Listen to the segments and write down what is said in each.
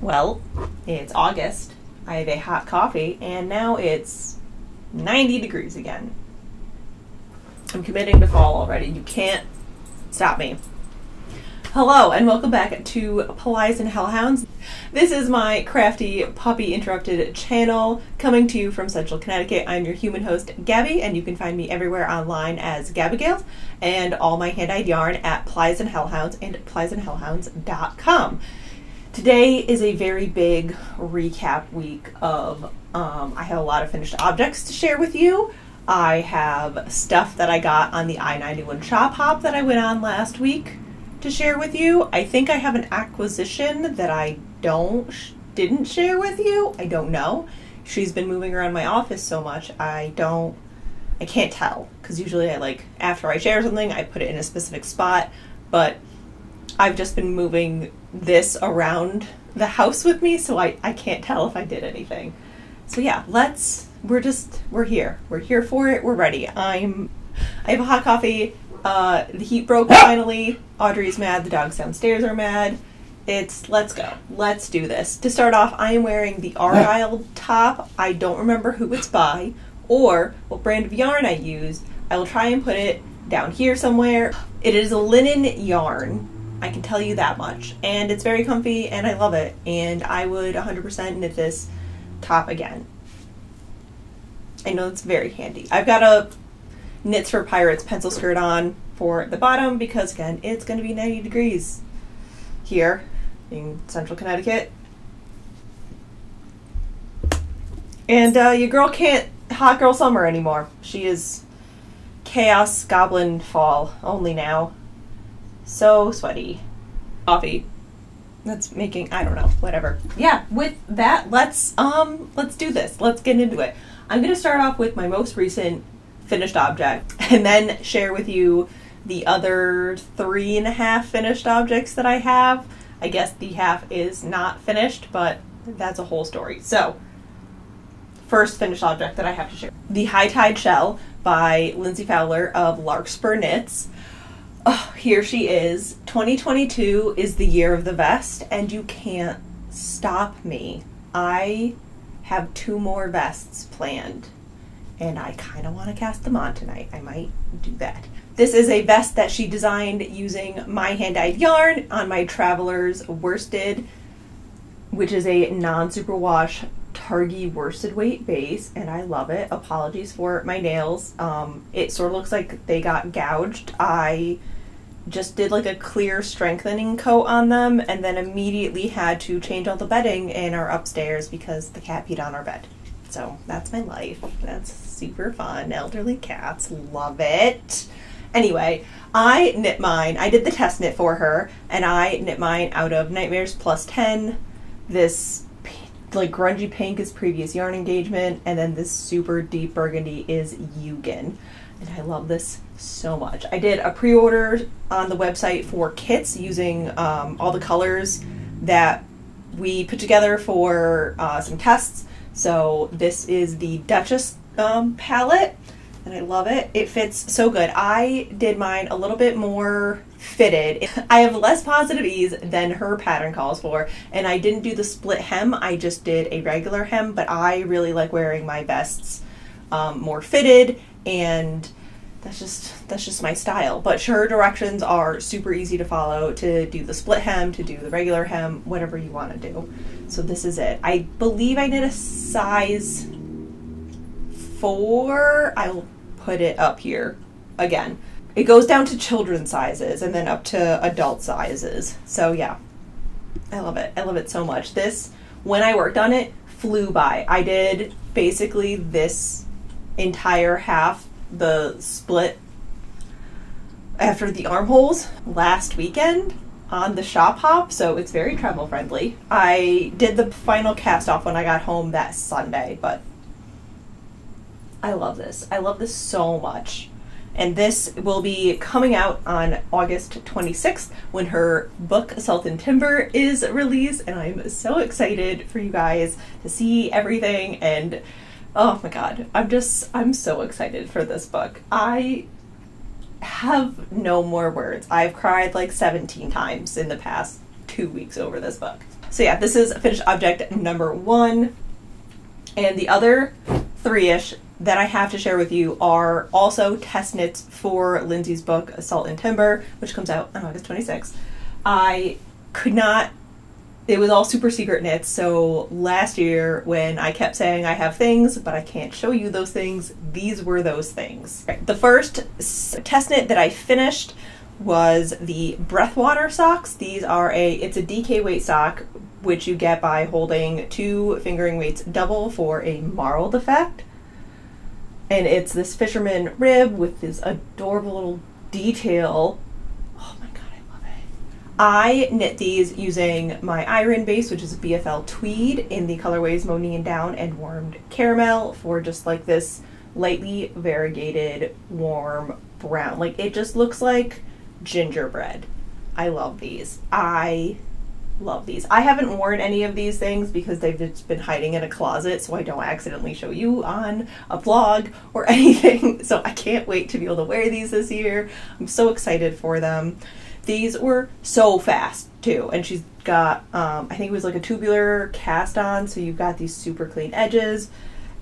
Well, it's August. I have a hot coffee, and now it's 90 degrees again. I'm committing to fall already. You can't stop me. Hello, and welcome back to Plies and Hellhounds. This is my crafty puppy interrupted channel coming to you from Central Connecticut. I'm your human host, Gabby, and you can find me everywhere online as Gabigail and all my hand dyed yarn at Plies and Hellhounds and pliesandhellhounds.com. Today is a very big recap week of, um, I have a lot of finished objects to share with you. I have stuff that I got on the I 91 shop hop that I went on last week to share with you. I think I have an acquisition that I don't didn't share with you. I don't know. She's been moving around my office so much. I don't I can't tell cuz usually I like after I share something, I put it in a specific spot, but I've just been moving this around the house with me, so I I can't tell if I did anything. So yeah, let's we're just we're here. We're here for it. We're ready. I'm I have a hot coffee uh, the heat broke finally. Audrey's mad. The dogs downstairs are mad. It's let's go. Let's do this. To start off, I am wearing the Argil top. I don't remember who it's by or what brand of yarn I used. I will try and put it down here somewhere. It is a linen yarn. I can tell you that much. And it's very comfy and I love it. And I would 100% knit this top again. I know it's very handy. I've got a Knits for Pirates pencil skirt on for the bottom because again it's going to be 90 degrees here in central Connecticut. And uh, your girl can't hot girl summer anymore. She is chaos goblin fall only now. So sweaty. Coffee. That's making I don't know, whatever. Yeah, with that, let's um let's do this. Let's get into it. I'm gonna start off with my most recent finished object and then share with you the other three and a half finished objects that I have. I guess the half is not finished, but that's a whole story. So, first finished object that I have to share the High Tide Shell by Lindsay Fowler of Larkspur Knits. Oh, here she is. 2022 is the year of the vest, and you can't stop me. I have two more vests planned and I kind of want to cast them on tonight. I might do that. This is a vest that she designed using my hand-dyed yarn on my Traveler's worsted, which is a non-superwash Targhee worsted weight base, and I love it. Apologies for my nails. Um, it sort of looks like they got gouged. I just did like a clear strengthening coat on them and then immediately had to change all the bedding in our upstairs because the cat peed on our bed. So that's my life. That's super fun. Elderly cats love it. Anyway, I knit mine. I did the test knit for her, and I knit mine out of Nightmares Plus 10, this like grungy pink is previous yarn engagement, and then this super deep burgundy is Yugen. And I love this so much. I did a pre-order on the website for kits using um, all the colors that we put together for uh, some tests so this is the Duchess um, palette, and I love it. It fits so good. I did mine a little bit more fitted. I have less positive ease than her pattern calls for, and I didn't do the split hem. I just did a regular hem, but I really like wearing my vests um, more fitted and that's just that's just my style. But her directions are super easy to follow to do the split hem, to do the regular hem, whatever you want to do. So this is it. I believe I did a size four. I'll put it up here again. It goes down to children's sizes and then up to adult sizes. So yeah, I love it. I love it so much. This, when I worked on it, flew by. I did basically this entire half the split after the armholes last weekend on the shop hop, so it's very travel friendly. I did the final cast off when I got home that Sunday, but I love this. I love this so much. And this will be coming out on August 26th when her book Salt and Timber is released, and I'm so excited for you guys to see everything and Oh my god. I'm just I'm so excited for this book. I have no more words. I've cried like 17 times in the past 2 weeks over this book. So yeah, this is finished object number one. And the other three-ish that I have to share with you are also test knits for Lindsay's book, Salt and Timber, which comes out on August 26th. I could not it was all super secret knits. So last year, when I kept saying I have things, but I can't show you those things, these were those things. The first test knit that I finished was the Breathwater socks. These are a it's a DK weight sock, which you get by holding two fingering weights double for a marled effect. And it's this fisherman rib with this adorable little detail Oh my god, I love it. I knit these using my iron base, which is a BFL tweed in the colorways Moline Down and Warmed Caramel for just like this lightly variegated warm brown. Like it just looks like gingerbread. I love these. I love these. I haven't worn any of these things because they've just been hiding in a closet so I don't accidentally show you on a vlog or anything. So I can't wait to be able to wear these this year. I'm so excited for them. These were so fast too, and she's got um, I think it was like a tubular cast on, so you've got these super clean edges.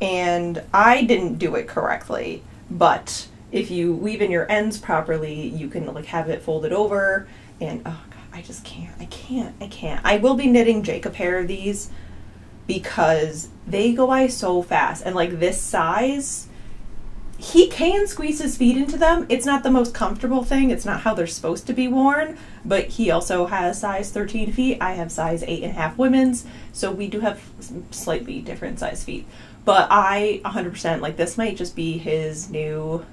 And I didn't do it correctly, but if you weave in your ends properly, you can like have it folded over. And oh I just can't, I can't, I can't. I will be knitting Jake a pair of these because they go by so fast, and like this size he can squeeze his feet into them. It's not the most comfortable thing. It's not how they're supposed to be worn, but he also has size 13 feet. I have size 8.5 women's, so we do have slightly different size feet. But I 100% like this might just be his new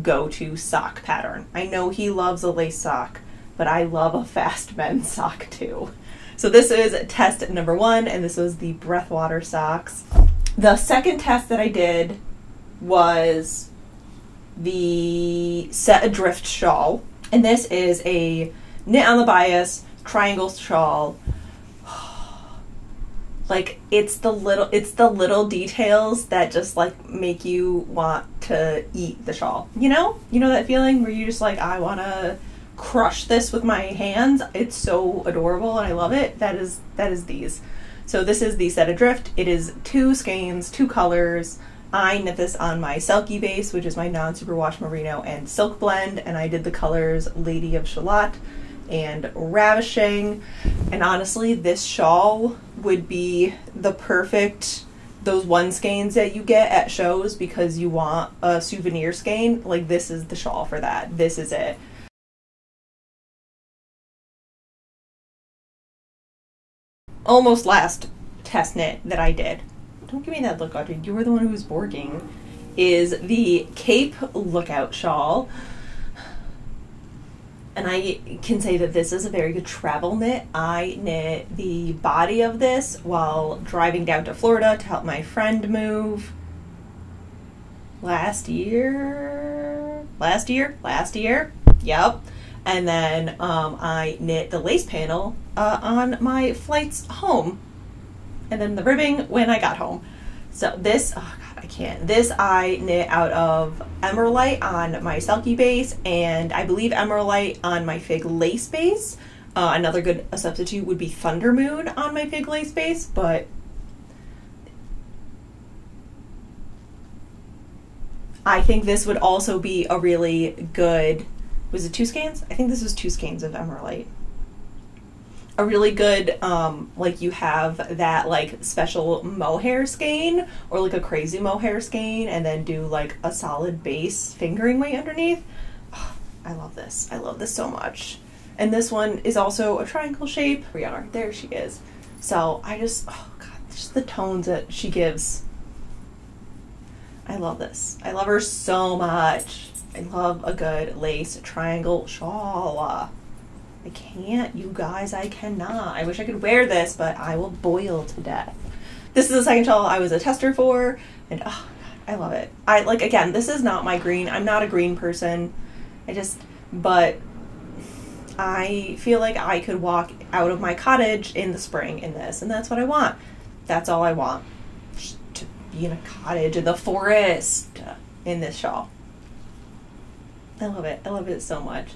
go to sock pattern. I know he loves a lace sock, but I love a fast men's sock too. So this is test number one, and this was the Breathwater socks. The second test that I did was the Set Adrift shawl. And this is a knit on the bias triangle shawl. like it's the little it's the little details that just like make you want to eat the shawl. You know? You know that feeling where you just like I want to crush this with my hands. It's so adorable and I love it. That is that is these. So this is the Set Adrift. It is two skeins, two colors. I knit this on my Selkie base, which is my non-superwash merino and silk blend, and I did the colors Lady of Shalott and Ravishing. And honestly, this shawl would be the perfect those one skeins that you get at shows because you want a souvenir skein. Like this is the shawl for that. This is it. Almost last test knit that I did don't give me that look, Audrey. You were the one who was borging. Is the Cape Lookout shawl. And I can say that this is a very good travel knit. I knit the body of this while driving down to Florida to help my friend move last year. Last year? Last year? Yep. And then um, I knit the lace panel uh, on my flights home and then the ribbing when I got home. So this, oh god, I can't. This I knit out of Emeraldite on my Selkie base, and I believe Emeraldite on my Fig Lace base. Uh, another good substitute would be Thunder Moon on my Fig Lace base, but I think this would also be a really good. Was it two skeins? I think this was two skeins of Emeraldite a really good um like you have that like special mohair skein or like a crazy mohair skein and then do like a solid base fingering weight underneath. Oh, i love this. I love this so much. And this one is also a triangle shape. We are. There she is. So i just oh god just the tones that she gives. I love this. I love her so much i love a good lace triangle shawl I can't, you guys, I cannot. I wish I could wear this, but I will boil to death. This is the second shawl I was a tester for, and oh, I love it. I like again, this is not my green. I'm not a green person. I just, but I feel like I could walk out of my cottage in the spring in this, and that's what I want. That's all I want. To be in a cottage in the forest in this shawl. I love it. I love it so much.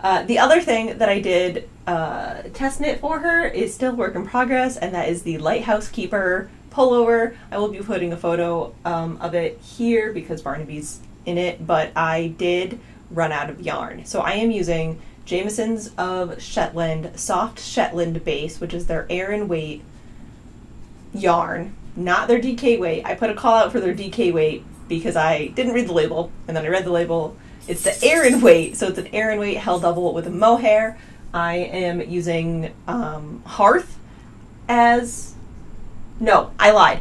Uh, the other thing that I did uh, test knit for her is still work in progress, and that is the Lighthouse Keeper pullover. I will be putting a photo um, of it here because Barnaby's in it, but I did run out of yarn. So I am using Jamieson's of Shetland Soft Shetland Base, which is their Aran weight yarn, not their DK weight. I put a call out for their DK weight because I didn't read the label, and then I read the label. It's the Aran weight, so it's an Aran weight held double with a mohair. I am using um, Hearth as. No, I lied.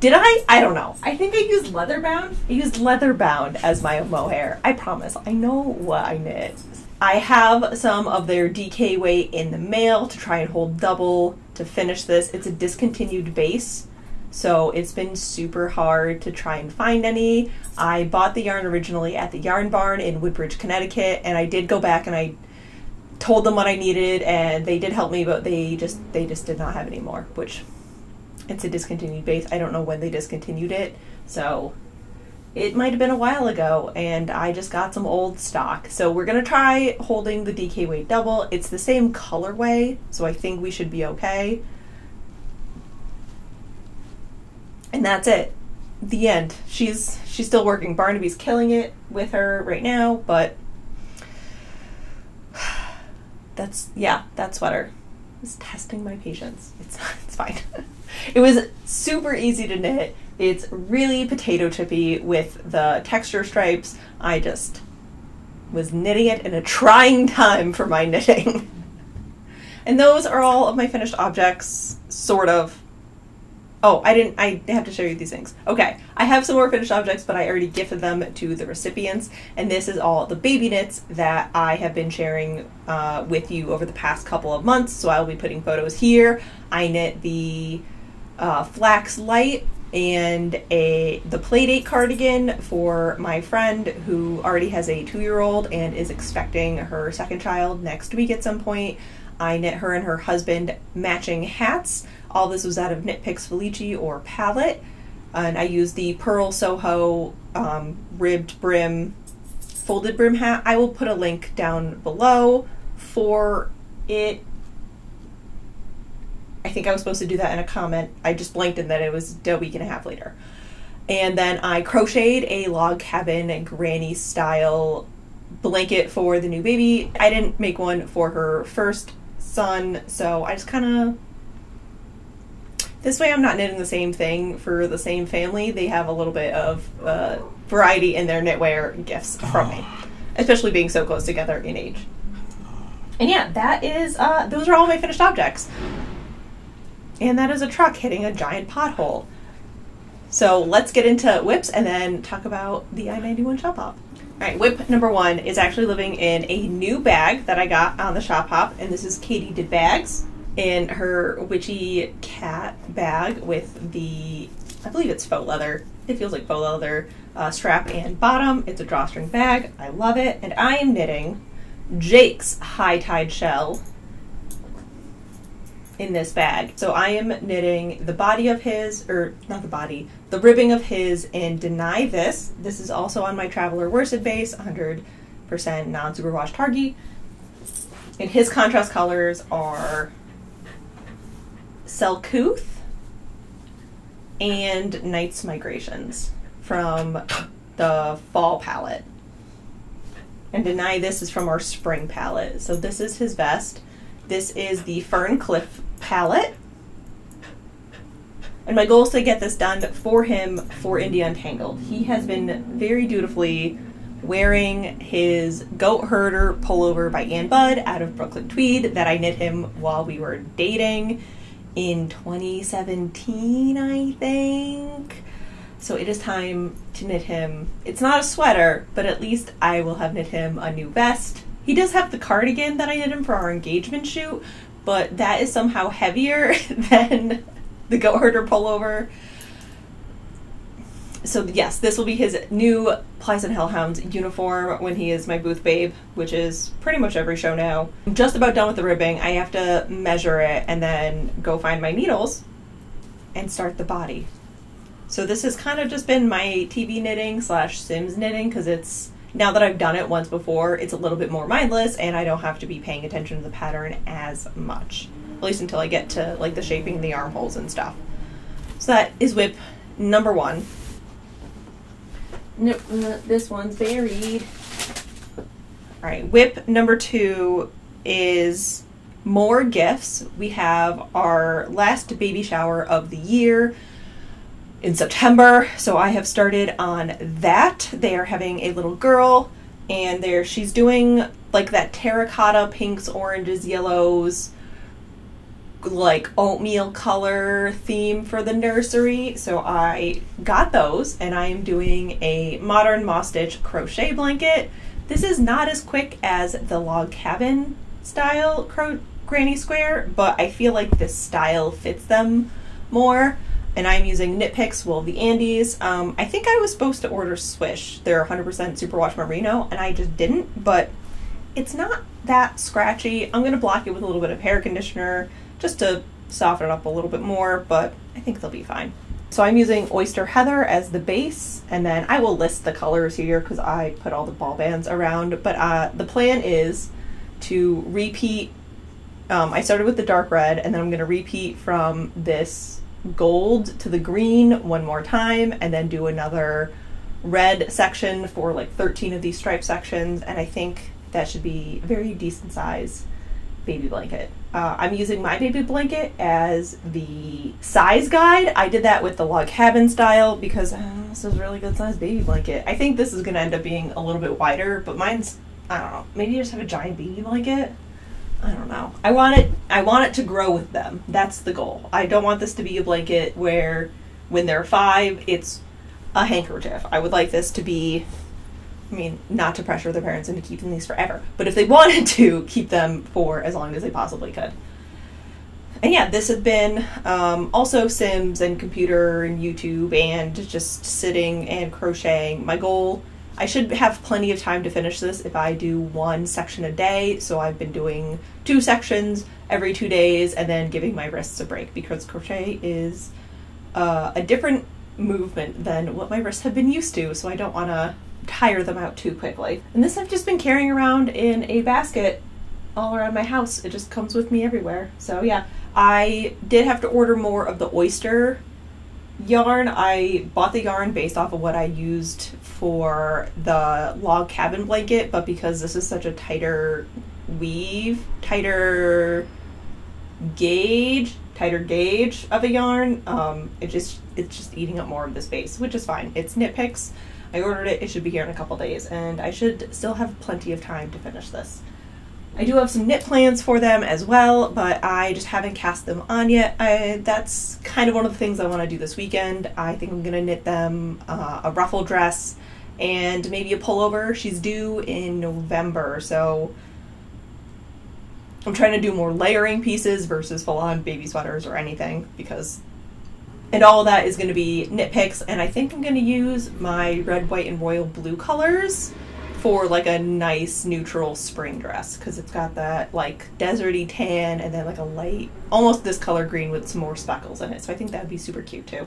Did I? I don't know. I think I used Leatherbound. I used Leatherbound as my mohair. I promise. I know what I knit. I have some of their DK weight in the mail to try and hold double to finish this. It's a discontinued base, so it's been super hard to try and find any. I bought the yarn originally at the Yarn Barn in Woodbridge, Connecticut, and I did go back and I told them what I needed and they did help me, but they just they just did not have any more, which it's a discontinued base. I don't know when they discontinued it, so it might have been a while ago and I just got some old stock. So we're gonna try holding the DK weight double. It's the same colorway, so I think we should be okay. And that's it. The end. She's she's still working. Barnaby's killing it with her right now, but that's yeah, that sweater is testing my patience. It's it's fine. it was super easy to knit. It's really potato chippy with the texture stripes. I just was knitting it in a trying time for my knitting. and those are all of my finished objects, sort of. Oh, I didn't, I have to show you these things. Okay, I have some more finished objects, but I already gifted them to the recipients, and this is all the baby knits that I have been sharing uh, with you over the past couple of months, so I'll be putting photos here. I knit the uh, Flax Light and a the Playdate cardigan for my friend who already has a two-year-old and is expecting her second child next week at some point. I knit her and her husband matching hats all this was out of Knit Picks Felici or Palette. And I used the Purl Soho um, ribbed brim folded brim hat. I will put a link down below for it. I think I was supposed to do that in a comment. I just blanked and then it was a week and a half later. And then I crocheted a log cabin and granny style blanket for the new baby. I didn't make one for her first son, so I just kind of this way I'm not knitting the same thing for the same family. They have a little bit of uh, variety in their knitwear gifts from me, especially being so close together in age. And yeah, that is, uh, those are all my finished objects. And that is a truck hitting a giant pothole. So let's get into WIPs and then talk about the I-91 Shop Hop. All right, whip number one is actually living in a new bag that I got on the Shop Hop, and this is Katie Did Bags in her witchy cat bag with the, I believe it's faux leather. It feels like faux leather uh, strap and bottom. It's a drawstring bag. I love it. And I am knitting Jake's High Tide Shell in this bag. So I am knitting the body of his, or not the body, the ribbing of his and Deny This. This is also on my Traveler Worsted base, 100% non-superwash Targhee. And his contrast colors are Selkooth and Night's Migrations from the fall palette. And Deny This is from our spring palette. So this is his vest. This is the Ferncliff palette. And my goal is to get this done for him for Indie Untangled. He has been very dutifully wearing his goat herder pullover by Ann Budd out of Brooklyn Tweed that I knit him while we were dating in 2017, I think. So it is time to knit him. It's not a sweater, but at least I will have knit him a new vest. He does have the cardigan that I knit him for our engagement shoot, but that is somehow heavier than the goat herder pullover so yes, this will be his new Plies and Hellhounds uniform when he is my booth babe, which is pretty much every show now. I'm just about done with the ribbing. I have to measure it and then go find my needles and start the body. So this has kind of just been my TV knitting slash Sims knitting because it's now that I've done it once before, it's a little bit more mindless and I don't have to be paying attention to the pattern as much. At least until I get to like the shaping the armholes and stuff. So that is whip number one. Nope, uh, this one's buried. All right, whip number two is more gifts. We have our last baby shower of the year in September, so I have started on that. They are having a little girl, and there she's doing like that terracotta pinks, oranges, yellows, like oatmeal color theme for the nursery. So I got those, and I am doing a modern moss stitch crochet blanket. This is not as quick as the log cabin style granny square, but I feel like this style fits them more and I'm using Knit Picks the Andes. Um, I think I was supposed to order Swish. They're 100% Superwash Merino, and I just didn't, but it's not that scratchy. I'm going to block it with a little bit of hair conditioner just to soften it up a little bit more, but I think they'll be fine. So I'm using Oyster Heather as the base, and then I will list the colors here because I put all the ball bands around, but uh, the plan is to repeat um, I started with the dark red, and then I'm going to repeat from this gold to the green one more time and then do another red section for like 13 of these stripe sections and I think that should be a very decent size baby blanket. Uh, I'm using my baby blanket as the size guide. I did that with the log cabin style because uh, this is a really good size baby blanket. I think this is going to end up being a little bit wider, but mine's, I don't know, maybe you just have a giant baby blanket. I don't know. I want it I want it to grow with them. That's the goal. I don't want this to be a blanket where when they're 5 it's a handkerchief. I would like this to be I mean, not to pressure their parents into keeping these forever, but if they wanted to keep them for as long as they possibly could. And yeah, this has been um, also Sims and computer and YouTube and just sitting and crocheting. My goal I should have plenty of time to finish this if I do one section a day. So I've been doing two sections every two days and then giving my wrists a break because crochet is uh, a different movement than what my wrists have been used to. So I don't want to tire them out too quickly. And this I've just been carrying around in a basket all around my house. It just comes with me everywhere. So yeah, I did have to order more of the oyster yarn. I bought the yarn based off of what I used for the log cabin blanket, but because this is such a tighter weave, tighter gauge, tighter gauge of a yarn, um, it just it's just eating up more of the space, which is fine. It's Knit Picks. I ordered it. It should be here in a couple days, and I should still have plenty of time to finish this. I do have some knit plans for them as well, but I just haven't cast them on yet. I, that's kind of one of the things I want to do this weekend. I think I'm going to knit them uh, a ruffle dress and maybe a pullover. She's due in November, so I'm trying to do more layering pieces versus full-on baby sweaters or anything because and all that is going to be knit picks and I think I'm going to use my red, white, and royal blue colors for like a nice neutral spring dress because it's got that like deserty tan and then like a light, almost this color green with some more speckles in it. So I think that would be super cute too.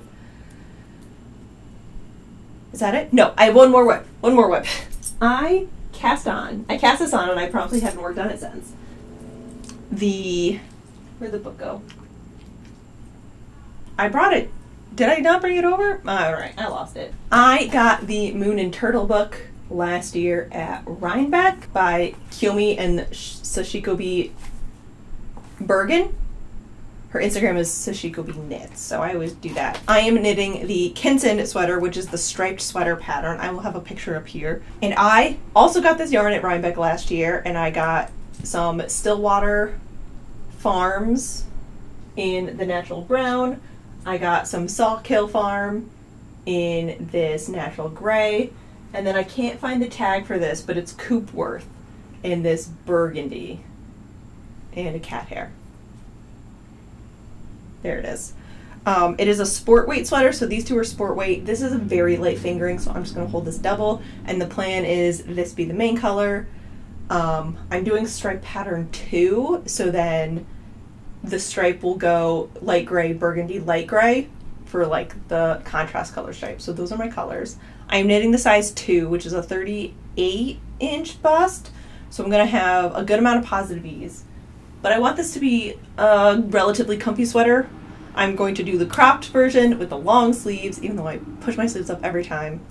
Is that it? No, I have one more whip. One more whip. I cast on. I cast this on and I promptly haven't worked on it since. The where'd the book go? I brought it. Did I not bring it over? All right, I lost it. I got the Moon and Turtle book last year at Rhinebeck by Kiyomi and Sashikobi Burgin. Her Instagram is Sashikobi Knits, so I always do that. I am knitting the Kinsan sweater, which is the striped sweater pattern. I will have a picture up here. And I also got this yarn at Rhinebeck last year, and I got some Stillwater Farms in the natural brown. I got some Saltkill Farm in this natural gray. And then I can't find the tag for this, but it's Coopworth in this burgundy and a cat hair. There it is. Um, it is a sport weight sweater, so these two are sport weight. This is a very light fingering, so I'm just going to hold this double. And the plan is this be the main color. Um, I'm doing stripe pattern two, so then the stripe will go light gray, burgundy, light gray for like the contrast color stripe. So those are my colors. I'm knitting the size 2, which is a 38 inch bust. So I'm going to have a good amount of positive ease. But I want this to be a relatively comfy sweater. I'm going to do the cropped version with the long sleeves, even though I push my sleeves up every time.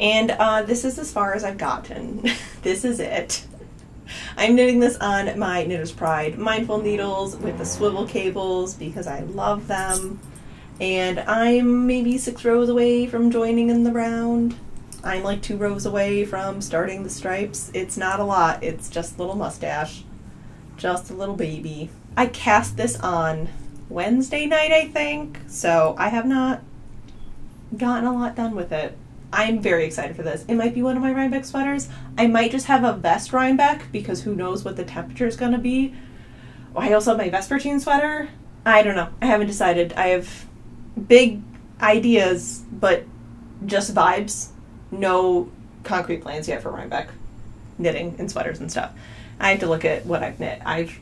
And uh, this is as far as I've gotten. this is it. I'm knitting this on my Knitter's Pride Mindful needles with the swivel cables because I love them. And I'm maybe six rows away from joining in the round. I'm like two rows away from starting the stripes. It's not a lot, it's just a little mustache. Just a little baby. I cast this on Wednesday night, I think, so I have not gotten a lot done with it. I'm very excited for this. It might be one of my Rhinebeck sweaters. I might just have a vest Rhinebeck because who knows what the temperature is going to be. I also have my Vespertine sweater. I don't know. I haven't decided. I have big ideas, but just vibes. No concrete plans yet for Rhinebeck knitting and sweaters and stuff. I have to look at what I've knit. I've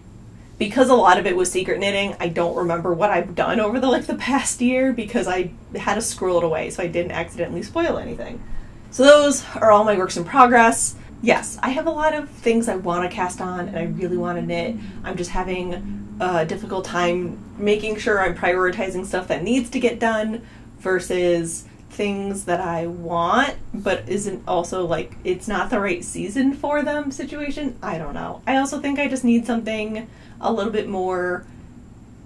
because a lot of it was secret knitting, I don't remember what I've done over the like the past year because I had to scroll it away so I didn't accidentally spoil anything. So those are all my works in progress. Yes, I have a lot of things I want to cast on and I really want to knit. I'm just having a difficult time making sure I'm prioritizing stuff that needs to get done versus things that I want, but isn't also like it's not the right season for them situation. I don't know. I also think I just need something a little bit more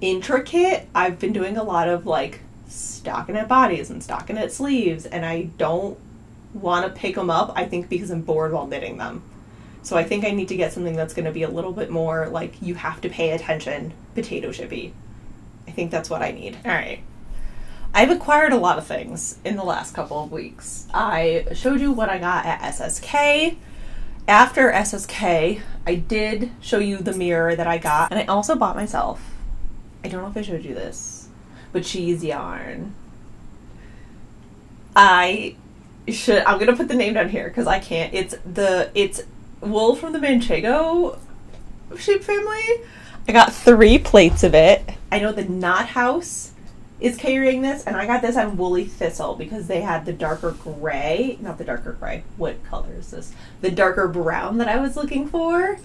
intricate. I've been doing a lot of like stockinette bodies and stockinette sleeves, and I don't want to pick them up, I think, because I'm bored while knitting them. So I think I need to get something that's going to be a little bit more like you have to pay attention, potato chippy. I think that's what I need. All right. I've acquired a lot of things in the last couple of weeks. I showed you what I got at SSK. After SSK, I did show you the mirror that I got, and I also bought myself, I don't know if I showed you this, but cheese yarn. I should, I'm gonna put the name down here because I can't. It's the, it's wool from the Manchego sheep family. I got three plates of it. I know the Knot House is carrying this, and I got this on Woolly Thistle because they had the darker gray, not the darker gray. What color is this? The darker brown that I was looking for.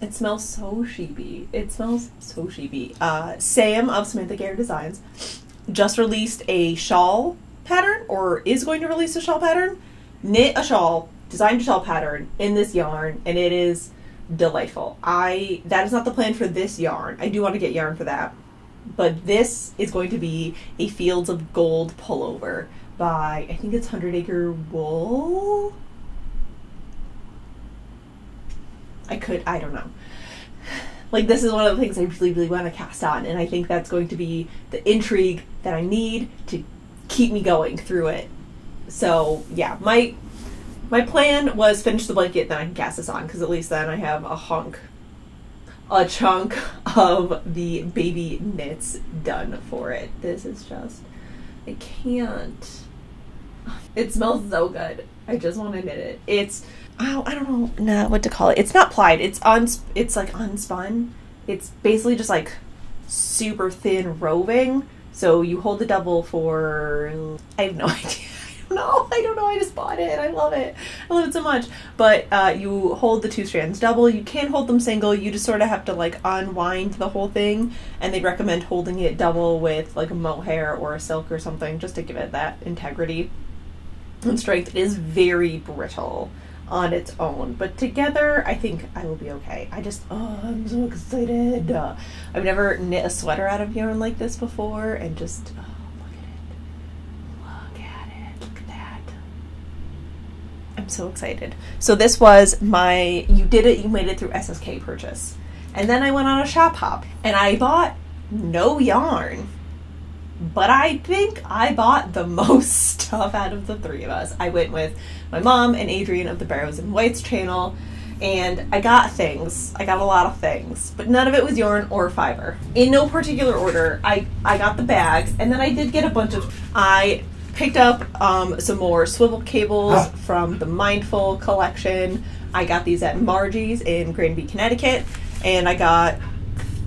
It smells so sheepy. It smells so sheepy. Uh, Sam of Samantha Gare Designs just released a shawl pattern, or is going to release a shawl pattern. Knit a shawl, designed a shawl pattern in this yarn, and it is delightful. I that is not the plan for this yarn. I do want to get yarn for that but this is going to be a Fields of Gold pullover by I think it's Hundred Acre Wool. I could I don't know. Like this is one of the things I really really want to cast on, and I think that's going to be the intrigue that I need to keep me going through it. So yeah, my my plan was finish the blanket, then I can cast this on because at least then I have a hunk a chunk of the baby knits done for it. This is just, I can't. It smells so good. I just want to knit it. It's, oh, I don't know what to call it. It's not plied. It's un, it's like unspun. It's basically just like super thin roving. So you hold the double for, I have no idea know. I don't know. I just bought it. I love it. I love it so much. But uh, you hold the two strands double. You can't hold them single. You just sort of have to like unwind the whole thing. And they recommend holding it double with like a mohair or a silk or something just to give it that integrity and strength. It is very brittle on its own, but together I think I will be okay. I just, oh, I'm so excited. Uh, I've never knit a sweater out of yarn like this before, and just. Oh, I'm so excited. So this was my, you did it, you made it through SSK purchase. And then I went on a shop hop and I bought no yarn. But I think I bought the most stuff out of the three of us. I went with my mom and Adrian of the Barrows and Whites channel and I got things. I got a lot of things, but none of it was yarn or fiber. In no particular order, I, I got the bag, and then I did get a bunch of. I picked up um, some more swivel cables ah. from the Mindful collection. I got these at Margie's in Granby, Connecticut, and I got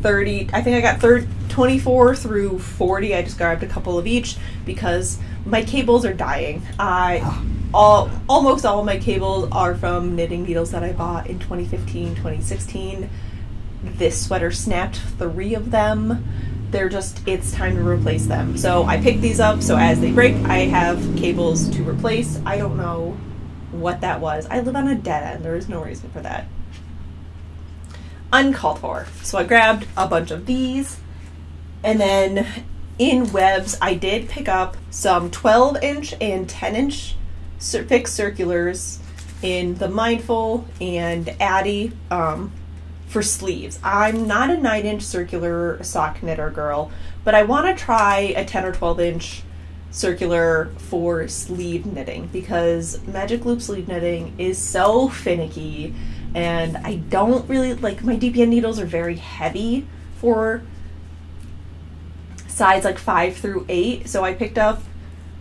30 i think i got third 24 through 40 i just grabbed a couple of each because my cables are dying. I all almost all of my cables are from knitting needles that i bought in 2015 2016 this sweater snapped three of them they're just it's time to replace them so i picked these up so as they break i have cables to replace i don't know what that was i live on a dead end there is no reason for that uncalled for. So I grabbed a bunch of these, and then in webs, I did pick up some 12 inch and 10 inch fixed circulars in the Mindful and Addi. um, for sleeves. I'm not a 9 inch circular sock knitter girl, but I want to try a 10 or 12 inch circular for sleeve knitting because Magic Loop sleeve knitting is so finicky and I don't really like my DPN needles are very heavy for size like five through eight. So I picked up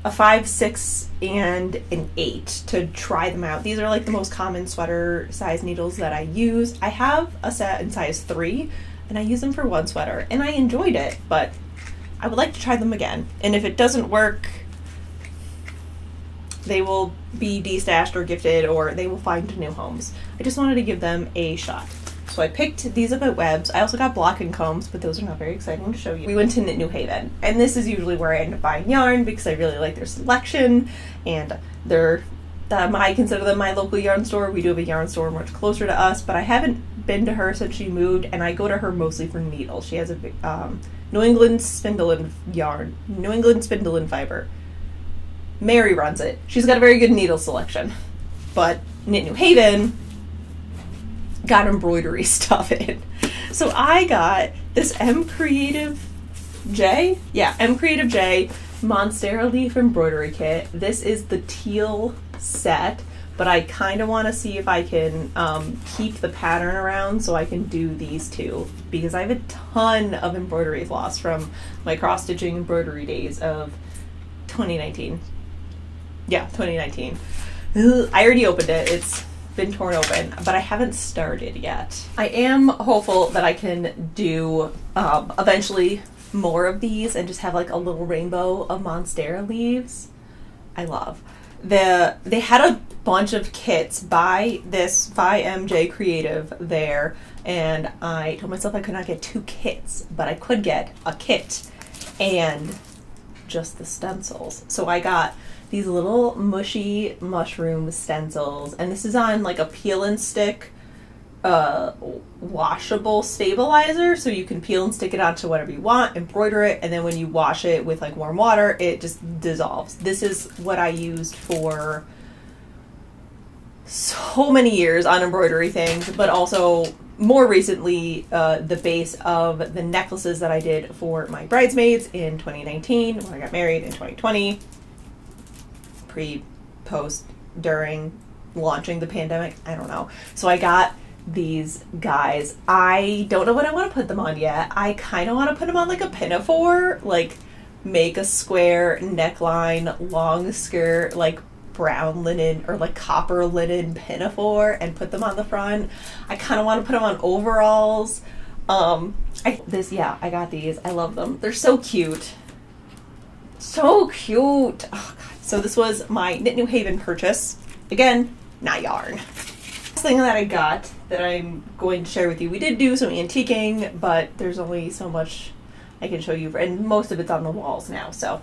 a five, six, and an eight to try them out. These are like the most common sweater size needles that I use. I have a set in size three and I use them for one sweater and I enjoyed it, but I would like to try them again. And if it doesn't work, they will be destashed or gifted or they will find new homes. I just wanted to give them a shot. So I picked these up at Webs. I also got block and combs, but those are not very exciting to show you. We went to Knit New Haven, and this is usually where I end up buying yarn because I really like their selection and their um, I consider them my local yarn store. We do have a yarn store much closer to us, but I haven't been to her since she moved, and I go to her mostly for needles. She has a um, New England spindle and yarn, New England spindle and fiber. Mary runs it. She's got a very good needle selection. But Knit New Haven got embroidery stuff in. So I got this M Creative J. Yeah, M Creative J Monstera Leaf embroidery kit. This is the teal set, but I kind of want to see if I can um, keep the pattern around so I can do these two because I have a ton of embroidery floss from my cross stitching embroidery days of 2019. Yeah, 2019. I already opened it. It's been torn open, but I haven't started yet. I am hopeful that I can do um, eventually more of these and just have like a little rainbow of Monstera leaves. I love. The they had a bunch of kits by this by MJ Creative there, and I told myself I could not get two kits, but I could get a kit and just the stencils. So I got these little mushy mushroom stencils, and this is on like a peel and stick uh, washable stabilizer, so you can peel and stick it onto whatever you want, embroider it, and then when you wash it with like warm water, it just dissolves. This is what I used for so many years on embroidery things, but also more recently, uh, the base of the necklaces that I did for my bridesmaids in 2019 when I got married in 2020 pre, post, during launching the pandemic. I don't know. So I got these guys. I don't know what I want to put them on yet. I kind of want to put them on like a pinafore, like make a square neckline, long skirt, like brown linen or like copper linen pinafore and put them on the front. I kind of want to put them on overalls. Um, I, this, yeah, I got these. I love them. They're so cute. So cute. Oh, God. So this was my Knit New Haven purchase. Again, not yarn. Last thing that I got that I'm going to share with you. We did do some antiquing, but there's only so much I can show you, and most of it's on the walls now. So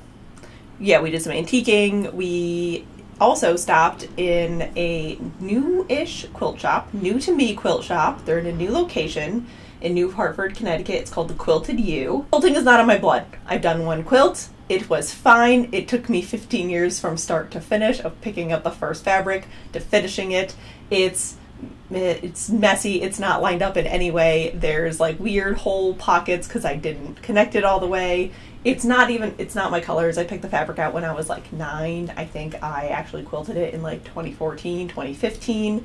yeah, we did some antiquing. We also stopped in a new-ish quilt shop, new to me quilt shop. They're in a new location in New Hartford, Connecticut. It's called the Quilted U. Quilting is not on my blood. I've done one quilt. It was fine. It took me 15 years from start to finish of picking up the first fabric to finishing it. It's eh, it's messy. It's not lined up in any way. There's like weird hole pockets because I didn't connect it all the way. It's not even, it's not my colors. I picked the fabric out when I was like nine. I think I actually quilted it in like 2014, 2015.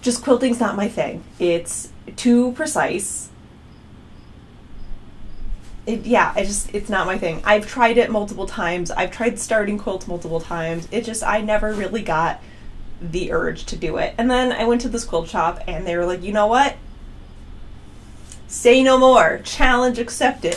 Just quilting's not my thing. It's too precise it, yeah, I just it's not my thing. I've tried it multiple times. I've tried starting quilts multiple times. It just I never really got the urge to do it. And then I went to this quilt shop and they were like, "You know what? Say no more. Challenge accepted.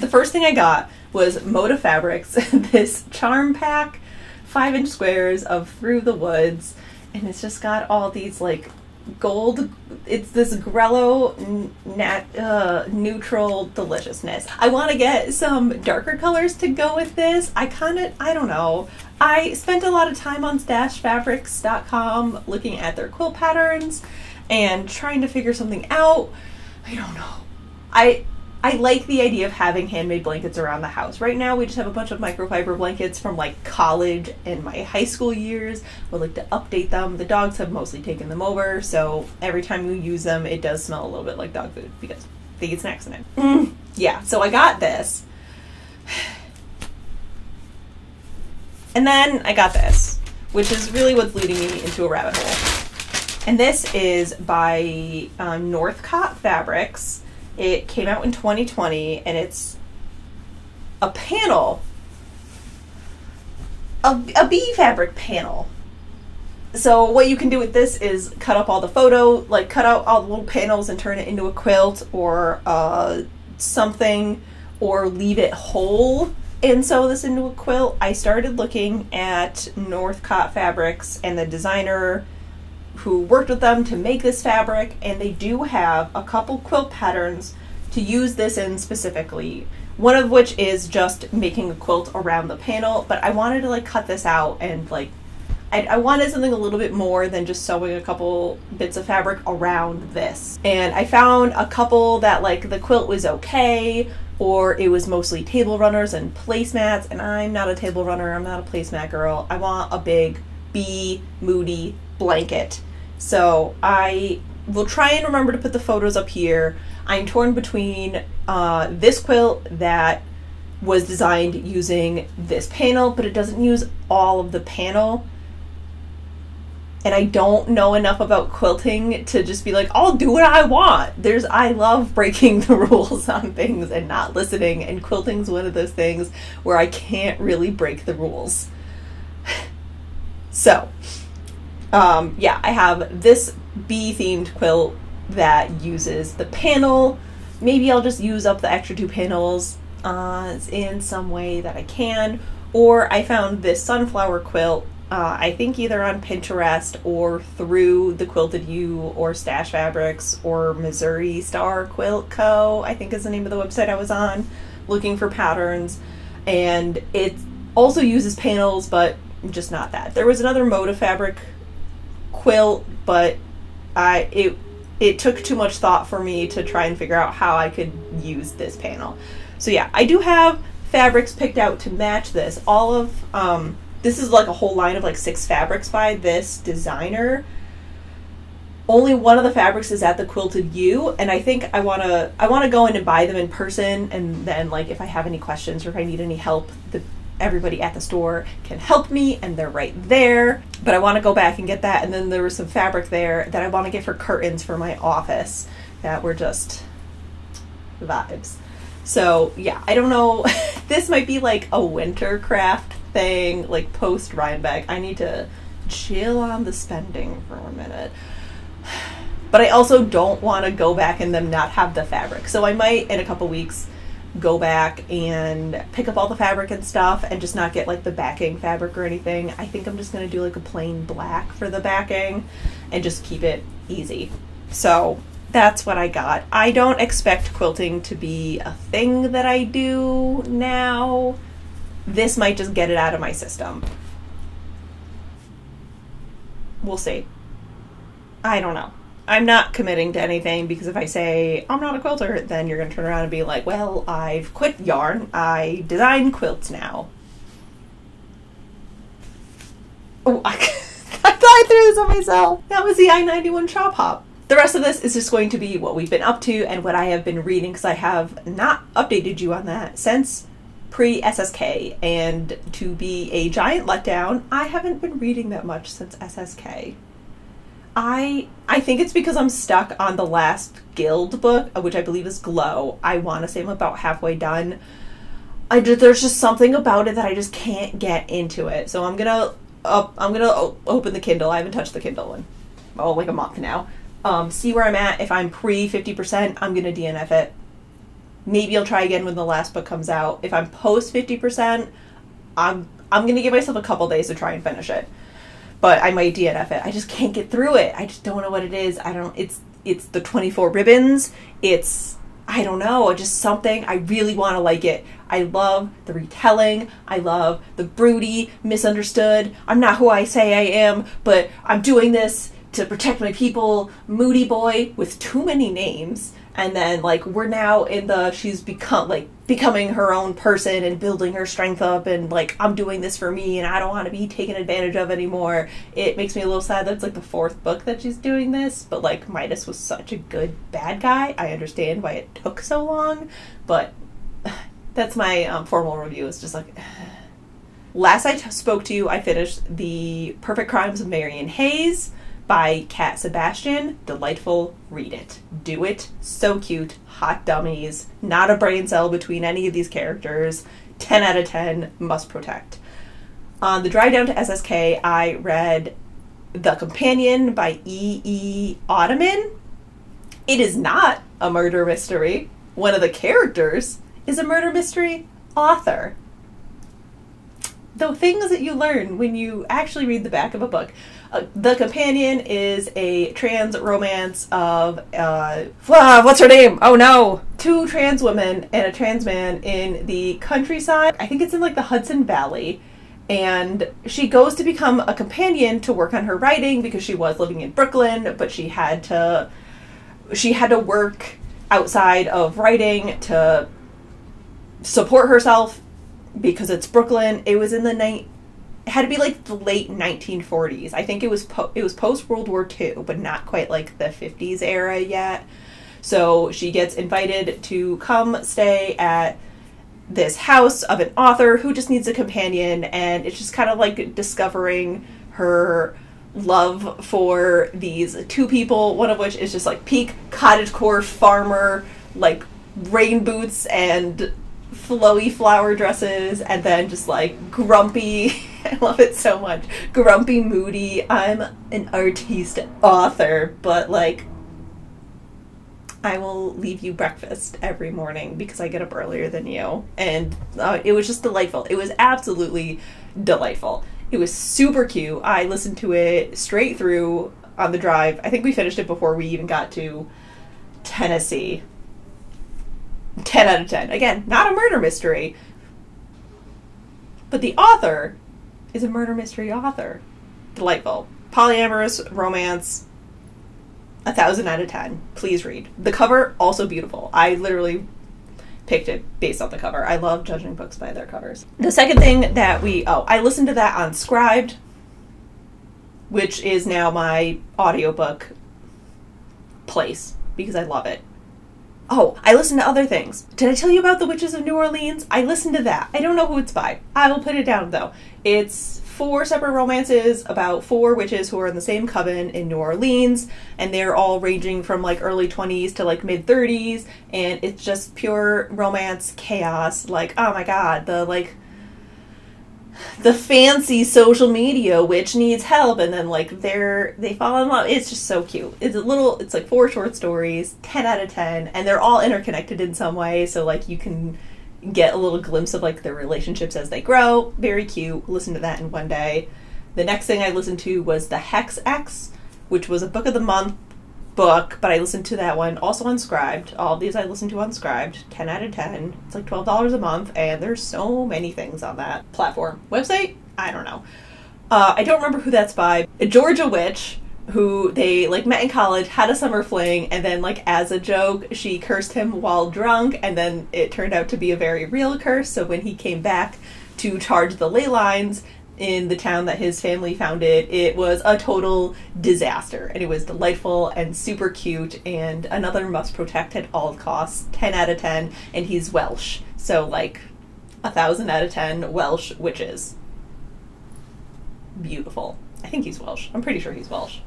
The first thing I got was Moda Fabrics, this charm pack, five inch squares of Through the Woods, and it's just got all these like gold it's this grello nat uh, neutral deliciousness. I want to get some darker colors to go with this. I kind of i don't know. I spent a lot of time on stashfabrics.com looking at their quilt patterns and trying to figure something out. I don't know. I I like the idea of having handmade blankets around the house. Right now, we just have a bunch of microfiber blankets from like college and my high school years. Would like to update them. The dogs have mostly taken them over, so every time you use them, it does smell a little bit like dog food because they eat snacks in it. Mm, yeah, so I got this. And then I got this, which is really what's leading me into a rabbit hole. And this is by um, Northcott Fabrics it came out in 2020 and it's a panel, a, a bee fabric panel. So what you can do with this is cut up all the photo, like cut out all the little panels and turn it into a quilt or uh, something, or leave it whole and sew this into a quilt. I started looking at Northcott Fabrics and the designer who worked with them to make this fabric, and they do have a couple quilt patterns to use this in specifically. One of which is just making a quilt around the panel, but I wanted to like cut this out and like I, I, wanted something a little bit more than just sewing a couple bits of fabric around this. And I found a couple that like the quilt was okay, or it was mostly table runners and placemats, and I'm not a table runner, I'm not a placemat girl. I want a big, bee, moody blanket. So I will try and remember to put the photos up here. I'm torn between uh, this quilt that was designed using this panel, but it doesn't use all of the panel. And I don't know enough about quilting to just be like, I'll do what I want. There's, I love breaking the rules on things and not listening, and quilting's one of those things where I can't really break the rules. so, um, yeah, I have this bee themed quilt that uses the panel. Maybe I'll just use up the extra two panels uh, in some way that I can. Or I found this sunflower quilt, uh, I think either on Pinterest or through the Quilted U or Stash Fabrics or Missouri Star Quilt Co. I think is the name of the website I was on, looking for patterns. And it also uses panels, but just not that. There was another Moda Fabric quilt, but I it it took too much thought for me to try and figure out how I could use this panel. So yeah, I do have fabrics picked out to match this. All of um, this is like a whole line of like six fabrics by this designer. Only one of the fabrics is at the Quilted U, and I think I wanna I wanna go in and buy them in person, and then like if I have any questions or if I need any help, the everybody at the store can help me and they're right there. But I want to go back and get that. And then there was some fabric there that I want to get for curtains for my office that were just vibes. So yeah, I don't know. this might be like a winter craft thing, like post Rhinebeck. I need to chill on the spending for a minute. But I also don't want to go back and them not have the fabric. So I might in a couple weeks go back and pick up all the fabric and stuff and just not get like the backing fabric or anything. I think I'm just going to do like a plain black for the backing and just keep it easy. So that's what I got. I don't expect quilting to be a thing that I do now. This might just get it out of my system. We'll see. I don't know. I'm not committing to anything because if I say I'm not a quilter, then you're going to turn around and be like, well, I've quit yarn. I design quilts now. Oh, I, I thought I threw this on myself. That was the I-91 Shop Hop. The rest of this is just going to be what we've been up to and what I have been reading because I have not updated you on that since pre SSK. And to be a giant letdown, I haven't been reading that much since SSK. I I think it's because I'm stuck on the last Gild book, which I believe is Glow. I want to say I'm about halfway done. I just, there's just something about it that I just can't get into it. So I'm gonna I'm gonna open the Kindle. I haven't touched the Kindle in oh like a month now. um, see where I'm at. If I'm pre 50%, I'm to DNF it. Maybe I'll try again when the last book comes out. If I'm post 50%, I'm I'm to give myself a couple days to try and finish it. But I might DNF it. I just can't get through it. I just don't know what it is. I don't it's it's the 24 ribbons. It's I don't know, just something. I really want to like it. I love the retelling. I love the broody, misunderstood. I'm not who I say I am, but I'm doing this to protect my people. Moody boy with too many names and then like we're now in the she's become like becoming her own person and building her strength up and like I'm doing this for me and I don't want to be taken advantage of anymore. It makes me a little sad that it's like the fourth book that she's doing this, but like Midas was such a good bad guy. I understand why it took so long, but that's my um, formal review. It's just like last I spoke to you, I finished the Perfect Crimes of Marion Hayes by Cat Sebastian. Delightful. Read it. Do it. So cute. Hot dummies. Not a brain cell between any of these characters. 10 out of 10. Must protect. On the drive down to SSK, I read The Companion by E. E. Ottoman. It is not a murder mystery. One of the characters is a murder mystery author the things that you learn when you actually read the back of a book. Uh, the Companion is a trans romance of, uh, what's her name? Oh no! Two trans women and a trans man in the countryside. I think it's in like the Hudson Valley. And she goes to become a companion to work on her writing because she was living in Brooklyn, but she had to, she had to work outside of writing to support herself because it's Brooklyn. It was in the night. It had to be like the late 1940s. I think it was po- it was post World War II, but not quite like the 50s era yet. So she gets invited to come stay at this house of an author who just needs a companion, and it's just kind of like discovering her love for these two people, one of which is just like peak cottagecore farmer, like rain boots and flowy flower dresses and then just like grumpy I love it so much. Grumpy, moody. I'm an artiste author, but like I will leave you breakfast every morning because I get up earlier than you. And uh, it was just delightful. It was absolutely delightful. It was super cute. I listened to it straight through on the drive. I think we finished it before we even got to Tennessee. 10 out of 10. Again, not a murder mystery. But the author is a murder mystery author. Delightful. Polyamorous romance. A thousand out of ten. Please read. The cover, also beautiful. I literally picked it based on the cover. I love judging books by their covers. The second thing that we oh, I listened to that on Scribd, which is now my audiobook place because I love it. Oh, I listen to other things. Did I tell you about The Witches of New Orleans? I listened to that. I don't know who it's by. I will put it down though. It's four separate romances about four witches who are in the same coven in New Orleans, and they're all ranging from like early 20s to like mid 30s, and it's just pure romance chaos. Like, oh my god, the like the fancy social media witch needs help and then like they're they fall in love. It's just so cute. It's a little it's like four short stories 10 out of 10 and they're all interconnected in some way so like you can get a little glimpse of like their relationships as they grow. Very cute. Listen to that in one day. The next thing i listened to was the Ex Hex which was a book of the month book, but I listened to that one also on Scribd. All these I listened to on Scribd. 10 out of 10. It's like $12 a month, and there's so many things on that platform. Website? I don't know. Uh, I don't remember who that's by. A Georgia witch who they like met in college, had a summer fling, and then like as a joke, she cursed him while drunk, and then it turned out to be a very real curse. So when he came back to charge the ley lines, in the town that his family founded. It was a total disaster, and it was delightful and super cute, and another must protect at all costs. 10 out of 10, and he's Welsh. So, like, a thousand out of 10 Welsh witches. Beautiful. I think he's Welsh. I'm pretty sure he's Welsh.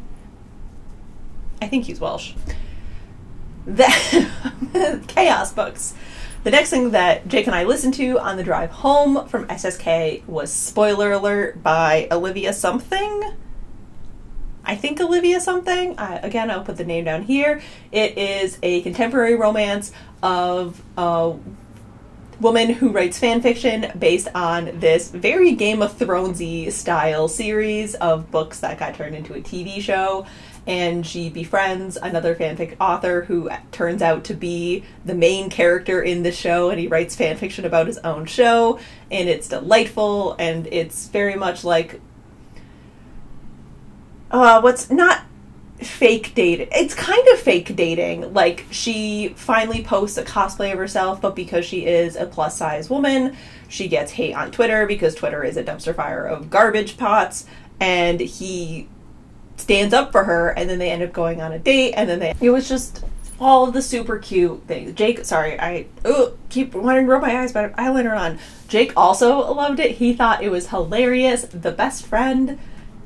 I think he's Welsh. The chaos books. The next thing that Jake and I listened to on the drive home from SSK was Spoiler Alert by Olivia Something. I think Olivia something. I, again, I'll put the name down here. It is a contemporary romance of a woman who writes fan fiction based on this very Game of Thronesy style series of books that got turned into a TV show. And she befriends another fanfic author who turns out to be the main character in the show, and he writes fanfiction about his own show. And it's delightful, and it's very much like uh, what's not fake dating. It's kind of fake dating. Like she finally posts a cosplay of herself, but because she is a plus size woman, she gets hate on Twitter because Twitter is a dumpster fire of garbage pots, and he stands up for her, and then they end up going on a date, and then they. It was just all of the super cute things. Jake, sorry, I oh, keep wanting to rub my eyes, but I have eyeliner on. Jake also loved it. He thought it was hilarious. The best friend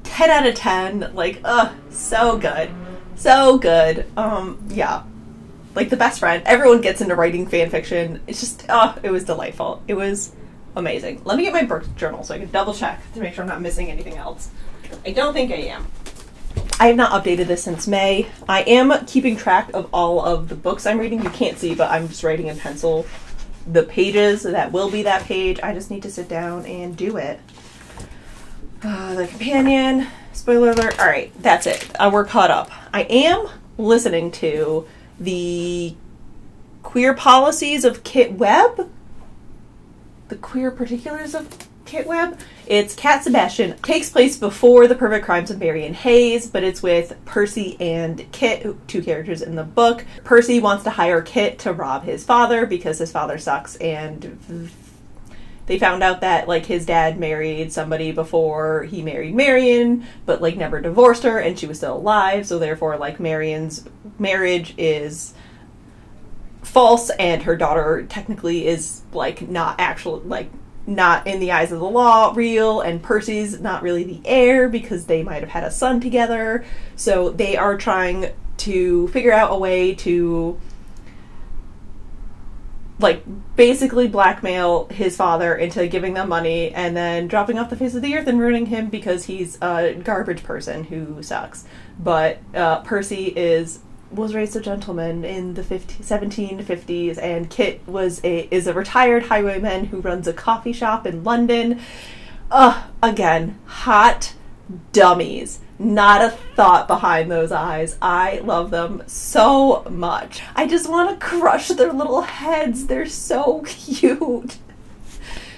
10 out of 10 like uh so good so good um yeah like the best friend everyone gets into writing fan fiction it's just oh it was delightful it was amazing let me get my book journal so i can double check to make sure i'm not missing anything else i don't think i am I have not updated this since May. I am keeping track of all of the books I'm reading. You can't see, but I'm just writing in pencil the pages that will be that page. I just need to sit down and do it. Uh, the companion. Spoiler alert. All right, that's it. Uh, we're caught up. I am listening to the queer policies of Kit Webb. The queer particulars of Kit Webb. It's Cat Sebastian. Takes place before the perfect crimes of Marion Hayes, but it's with Percy and Kit, two characters in the book. Percy wants to hire Kit to rob his father because his father sucks and they found out that like his dad married somebody before he married Marion, but like never divorced her and she was still alive, so therefore like Marion's marriage is false and her daughter technically is like not actual like not in the eyes of the law real and Percy's not really the heir because they might have had a son together. So they are trying to figure out a way to like basically blackmail his father into giving them money and then dropping off the face of the earth and ruining him because he's a garbage person who sucks. But uh, Percy is was raised a gentleman in the 50, 1750s and Kit was a is a retired highwayman who runs a coffee shop in London. Uh again, hot dummies not a thought behind those eyes. I love them so much. I just want to crush their little heads. They're so cute.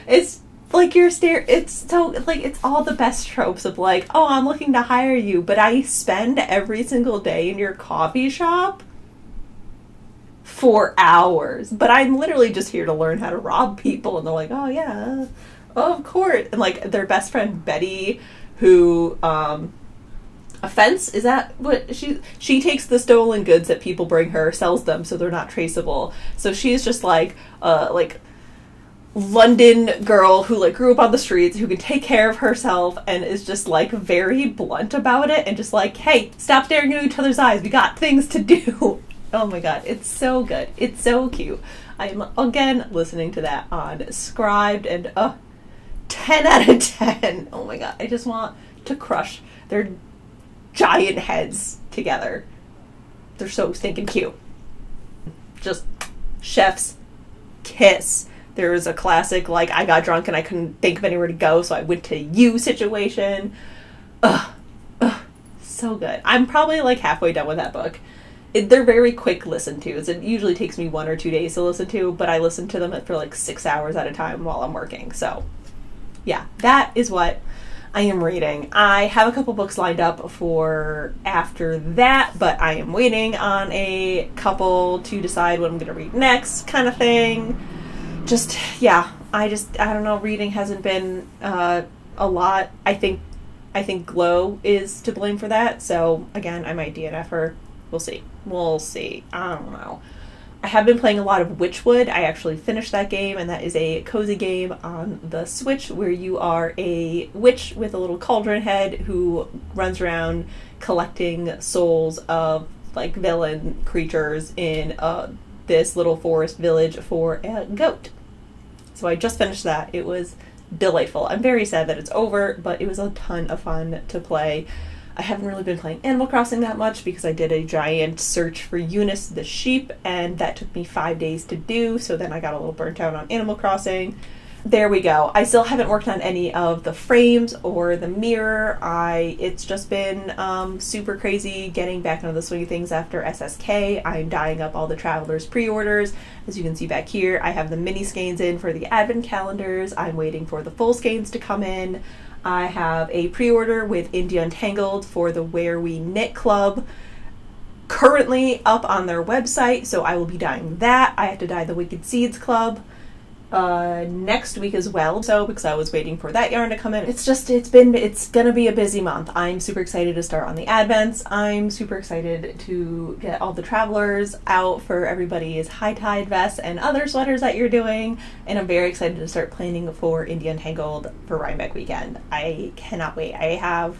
It's like you're stare it's so like it's all the best tropes of like, oh, I'm looking to hire you, but I spend every single day in your coffee shop for hours. But I'm literally just here to learn how to rob people and they're like, "Oh yeah. Of course." And like their best friend Betty who um offense is that what she she takes the stolen goods that people bring her sells them so they're not traceable so she's just like uh like london girl who like grew up on the streets who can take care of herself and is just like very blunt about it and just like hey stop staring into each other's eyes. We got things to do. Oh my god. It's so good. It's so cute. I'm again listening to that on Scribd and uh 10 out of 10 oh my god. I just want to crush their giant heads together. They're so stinking cute. Just chef's kiss. There was a classic like I got drunk and I couldn't think of anywhere to go, so I went to you situation. Ugh, ugh, so good. I'm probably like halfway done with that book. It, they're very quick listen tos. It usually takes me one or two days to listen to, but I listen to them for like six hours at a time while I'm working. So, yeah, that is what I am reading. I have a couple books lined up for after that, but I am waiting on a couple to decide what I'm going to read next, kind of thing. Just, yeah, I just, I don't know, reading hasn't been uh, a lot. I think, I think Glow is to blame for that, so again, I might DNF her. We'll see. We'll see. I don't know. I have been playing a lot of Wytchwood. I actually finished that game, and that is a cozy game on the Switch where you are a witch with a little cauldron head who runs around collecting souls of like villain creatures in uh, this little forest village for a goat. So I just finished that. It was delightful. I'm very sad that it's over, but it was a ton of fun to play. I haven't really been playing Animal Crossing that much because I did a giant search for Eunice the sheep, and that took me five days to do, so then I got a little burnt out on Animal Crossing there we go. I still haven't worked on any of the frames or the mirror. I it's just been um, super crazy getting back into the swing of things after SSK. I'm dyeing up all the travelers pre-orders. As you can see back here, I have the mini skeins in for the advent calendars. I'm waiting for the full skeins to come in. I have a pre-order with Indie Untangled for the Where We Knit Club currently up on their website, so I will be dyeing that. I have to dye the Wicked Seeds Club uh, next week as well. So because I was waiting for that yarn to come in, it's just it's been it's gonna be a busy month. I'm super excited to start on the advents. I'm super excited to get all the travelers out for everybody's high tide vests and other sweaters that you're doing, and I'm very excited to start planning for Indie Untangled for Rhinebeck weekend. I cannot wait. I have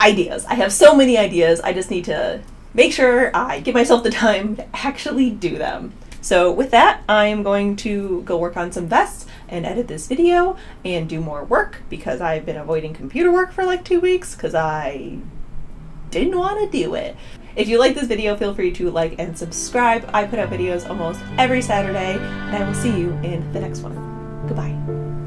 ideas. I have so many ideas. I just need to make sure I give myself the time to actually do them. So with that, I'm going to go work on some vests and edit this video and do more work because I've been avoiding computer work for like two weeks because I didn't want to do it. If you like this video, feel free to like and subscribe. I put out videos almost every Saturday, and I will see you in the next one. Goodbye.